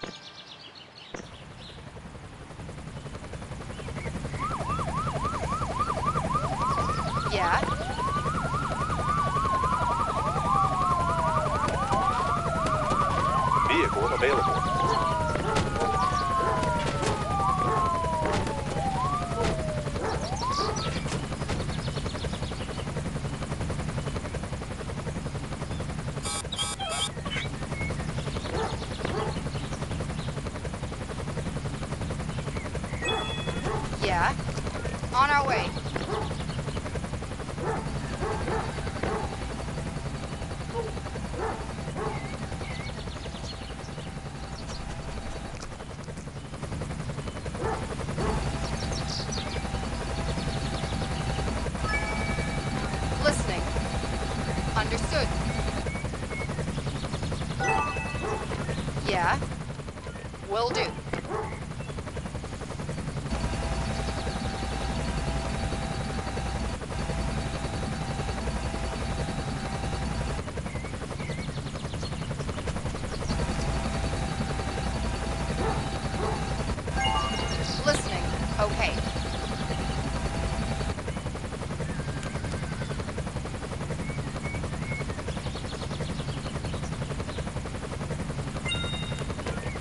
Yeah? Vehicle available. On our way. Listening. Understood. Yeah? Will do. Listening. Okay.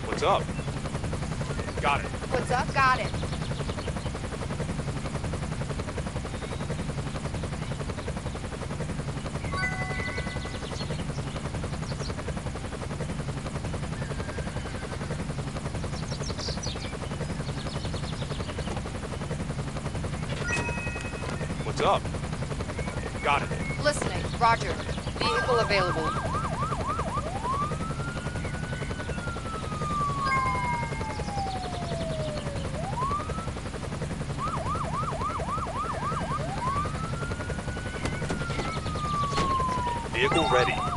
What's up? Got it. What's up? Got it. What's up? Got it. Listening. Roger. Vehicle available. Vehicle ready.